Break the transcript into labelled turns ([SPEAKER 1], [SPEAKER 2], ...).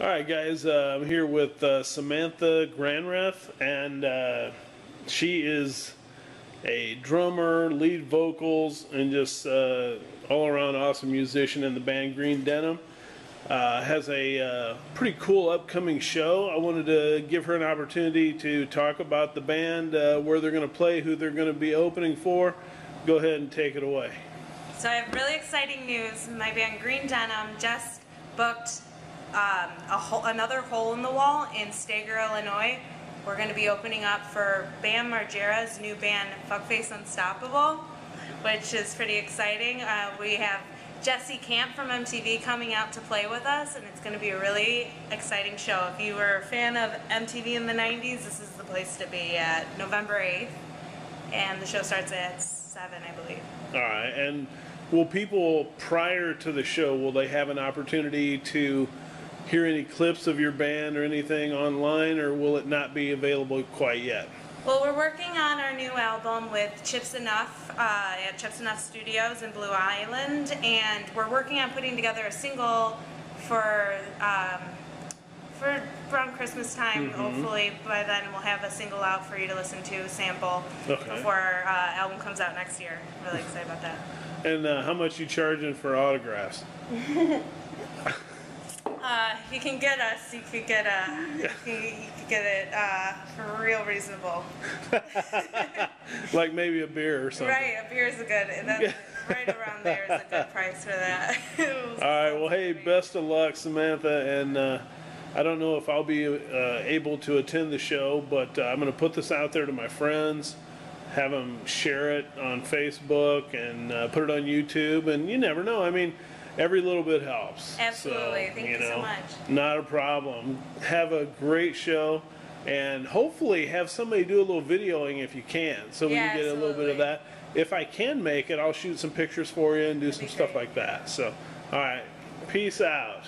[SPEAKER 1] All right, guys, uh, I'm here with uh, Samantha Granrath, and uh, she is a drummer, lead vocals, and just uh, all around awesome musician in the band Green Denim. Uh, has a uh, pretty cool upcoming show. I wanted to give her an opportunity to talk about the band, where they're going to play, who they're going to be opening for. Go ahead and take it away.
[SPEAKER 2] So I have really exciting news. My band Green Denim just booked um, a hole, another hole in the wall in Steger, Illinois. We're going to be opening up for Bam Margera's new band Fuckface Unstoppable, which is pretty exciting. Uh, we have Jesse Camp from MTV coming out to play with us, and it's going to be a really exciting show. If you were a fan of MTV in the 90s, this is the place to be at November 8th, and the show starts at 7, I believe.
[SPEAKER 1] All right, and will people prior to the show will they have an opportunity to hear any clips of your band or anything online, or will it not be available quite yet?
[SPEAKER 2] Well, we're working on our new album with Chips Enough uh, at Chips Enough Studios in Blue Island, and we're working on putting together a single for um, for around Christmas time.
[SPEAKER 1] Mm-hmm.
[SPEAKER 2] Hopefully, by then we'll have a single out for you to listen to, sample
[SPEAKER 1] Okay.
[SPEAKER 2] before our uh, album comes out next year. Really excited about that.
[SPEAKER 1] And uh, how much you charging for autographs?
[SPEAKER 2] Uh, you can get us. You could get a. You you could get it uh, for real reasonable.
[SPEAKER 1] like maybe a beer or something.
[SPEAKER 2] Right, a beer is a good. And that's right around there is a good price for that.
[SPEAKER 1] All right. Well, hey, best of luck, Samantha, and uh, I don't know if I'll be uh, able to attend the show, but uh, I'm going to put this out there to my friends, have them share it on Facebook, and uh, put it on YouTube. And you never know. I mean, every little bit helps.
[SPEAKER 2] Absolutely. Thank you so much.
[SPEAKER 1] Not a problem. Have a great show. And hopefully have somebody do a little videoing if you can, so we
[SPEAKER 2] Yeah,
[SPEAKER 1] can get a little bit of that. If I can make it, I'll shoot some pictures for you and do some stuff like that. So, all right, peace out.